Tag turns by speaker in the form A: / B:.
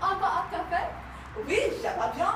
A: Salut
B: Salut
A: café?
B: Oui, j'aimerais bien.